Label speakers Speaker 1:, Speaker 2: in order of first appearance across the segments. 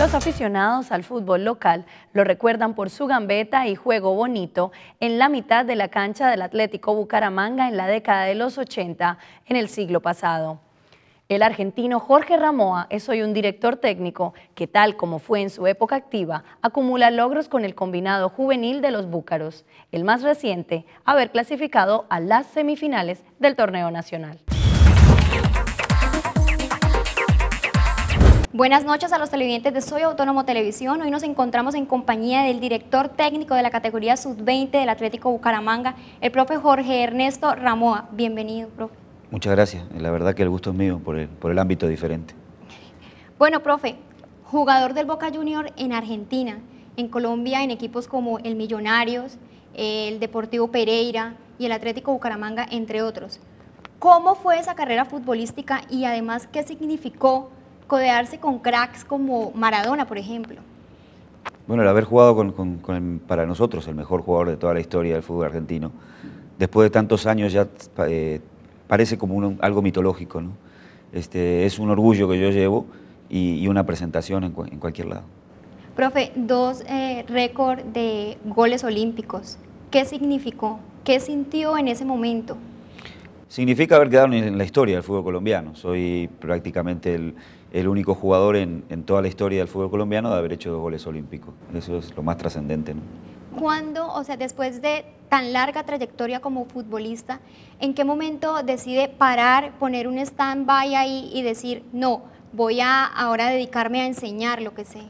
Speaker 1: Los aficionados al fútbol local lo recuerdan por su gambeta y juego bonito en la mitad de la cancha del Atlético Bucaramanga en la década de los 80 en el siglo pasado. El argentino Jorge Ramoa es hoy un director técnico que, tal como fue en su época activa, acumula logros con el combinado juvenil de los Búcaros, el más reciente haber clasificado a las semifinales del torneo nacional.
Speaker 2: Buenas noches a los televidentes de Soy Autónomo Televisión. Hoy nos encontramos en compañía del director técnico de la categoría Sub-20 del Atlético Bucaramanga, el profe Jorge Ernesto Ramoa. Bienvenido, profe.
Speaker 3: Muchas gracias. La verdad que el gusto es mío por el, por el ámbito diferente.
Speaker 2: Bueno, profe, jugador del Boca Junior en Argentina, en Colombia en equipos como el Millonarios, el Deportivo Pereira y el Atlético Bucaramanga, entre otros. ¿Cómo fue esa carrera futbolística y además qué significó codearse con cracks como Maradona, por ejemplo?
Speaker 3: Bueno, el haber jugado con, para nosotros el mejor jugador de toda la historia del fútbol argentino, después de tantos años ya eh, parece como algo mitológico. ¿no? Este, es un orgullo que yo llevo y, una presentación en, cualquier lado.
Speaker 2: Profe, dos eh, récords de goles olímpicos. ¿Qué significó? ¿Qué sintió en ese momento?
Speaker 3: Significa haber quedado en la historia del fútbol colombiano. Soy prácticamente el, único jugador en, en, toda la historia del fútbol colombiano de haber hecho dos goles olímpicos. Eso es lo más trascendente. ¿no?
Speaker 2: ¿Cuándo, o sea, después de tan larga trayectoria como futbolista, en qué momento decide parar, poner un stand-by ahí y decir, no, voy a ahora dedicarme a enseñar lo que sé?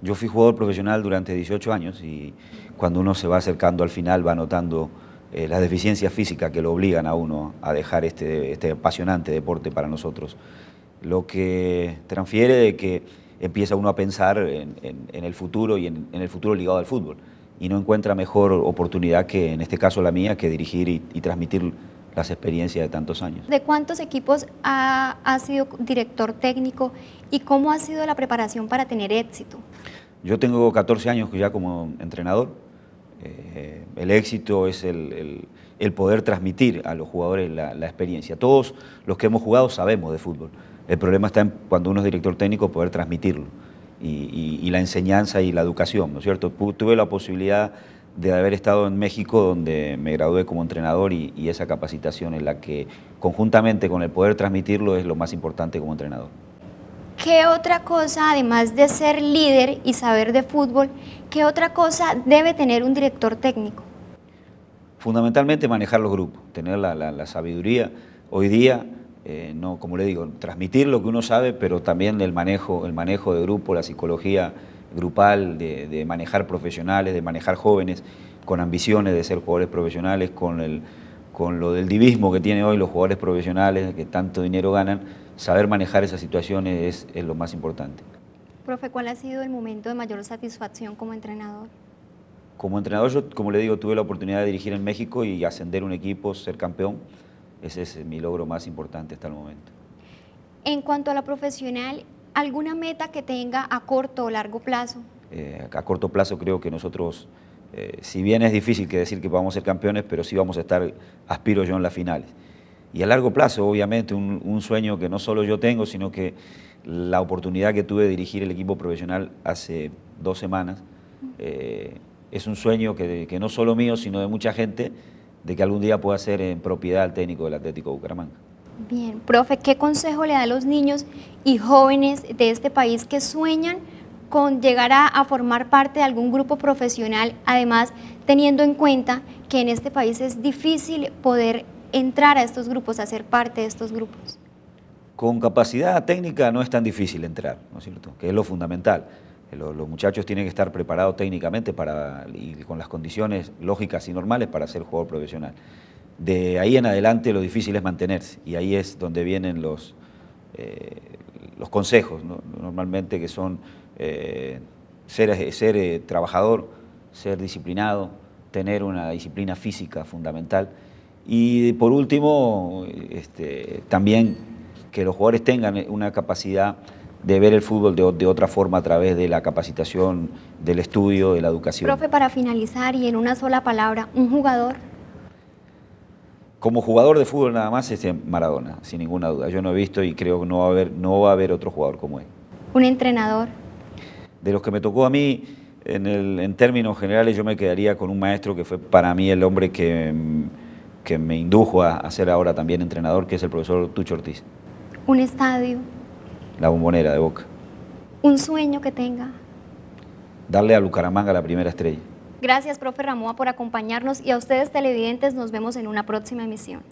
Speaker 3: Yo fui jugador profesional durante 18 años y cuando uno se va acercando al final va notando eh, las deficiencias físicas que lo obligan a uno a dejar este, este apasionante deporte para nosotros. Lo que transfiere de que empieza uno a pensar en, el futuro y en el futuro ligado al fútbol y no encuentra mejor oportunidad que, en este caso la mía, que dirigir y, transmitir las experiencias de tantos años.
Speaker 2: ¿De cuántos equipos ha, sido director técnico y cómo ha sido la preparación para tener éxito?
Speaker 3: Yo tengo 14 años ya como entrenador. Eh, el éxito es el, poder transmitir a los jugadores la, experiencia. Todos los que hemos jugado sabemos de fútbol. El problema está en cuando uno es director técnico poder transmitirlo y, la enseñanza y la educación, ¿no es cierto? Tuve la posibilidad de haber estado en México, donde me gradué como entrenador y, esa capacitación en la que conjuntamente con el poder transmitirlo es lo más importante como entrenador.
Speaker 2: ¿Qué otra cosa, además de ser líder y saber de fútbol, qué otra cosa debe tener un director técnico?
Speaker 3: Fundamentalmente manejar los grupos, tener la, sabiduría. Hoy día eh, no, como le digo, transmitir lo que uno sabe, pero también el manejo, el manejo de grupo, la psicología grupal, de, manejar profesionales, de manejar jóvenes con ambiciones de ser jugadores profesionales, con, el, con lo del divismo que tienen hoy los jugadores profesionales, que tanto dinero ganan, saber manejar esas situaciones es, es lo más importante.
Speaker 2: Profe, ¿cuál ha sido el momento de mayor satisfacción como entrenador?
Speaker 3: Como entrenador, yo, como le digo, tuve la oportunidad de dirigir en México y ascender un equipo, ser campeón. Ese es mi logro más importante hasta el momento.
Speaker 2: En cuanto a la profesional, ¿alguna meta que tenga a corto o largo plazo?
Speaker 3: Eh, a corto plazo creo que nosotros, eh, si bien es difícil que decir que vamos a ser campeones, pero sí vamos a estar, aspiro yo en las finales. Y a largo plazo, obviamente, un, sueño que no solo yo tengo, sino que la oportunidad que tuve de dirigir el equipo profesional hace dos semanas, eh, es un sueño que, no solo mío, sino de mucha gente, de que algún día pueda ser en propiedad al técnico del Atlético Bucaramanga.
Speaker 2: Bien, profe, ¿qué consejo le da a los niños y jóvenes de este país que sueñan con llegar a, formar parte de algún grupo profesional, además teniendo en cuenta que en este país es difícil poder entrar a estos grupos, a ser parte de estos grupos?
Speaker 3: Con capacidad técnica no es tan difícil entrar, ¿no es cierto? Que es lo fundamental. Los, muchachos tienen que estar preparados técnicamente para, y con las condiciones lógicas y normales para ser jugador profesional. De ahí en adelante lo difícil es mantenerse y ahí es donde vienen los, eh, los consejos, normalmente que son eh, ser, ser eh, trabajador, ser disciplinado, tener una disciplina física fundamental y por último este, también que los jugadores tengan una capacidad de ver el fútbol de, otra forma a través de la capacitación, del estudio, de la educación.
Speaker 2: Profe, para finalizar y en una sola palabra, ¿un jugador?
Speaker 3: Como jugador de fútbol nada más es Maradona, sin ninguna duda. Yo no he visto y creo que no va a haber, no va a haber otro jugador como él.
Speaker 2: ¿Un entrenador?
Speaker 3: de los que me tocó a mí, en, en términos generales yo me quedaría con un maestro que fue para mí el hombre que, que me indujo a, ser ahora también entrenador, que es el profesor Tucho Ortiz.
Speaker 2: Un estadio.
Speaker 3: La bombonera de Boca.
Speaker 2: Un sueño que tenga.
Speaker 3: Darle a Bucaramanga la primera estrella.
Speaker 2: Gracias, profe Ramoa, por acompañarnos y a ustedes televidentes nos vemos en una próxima emisión.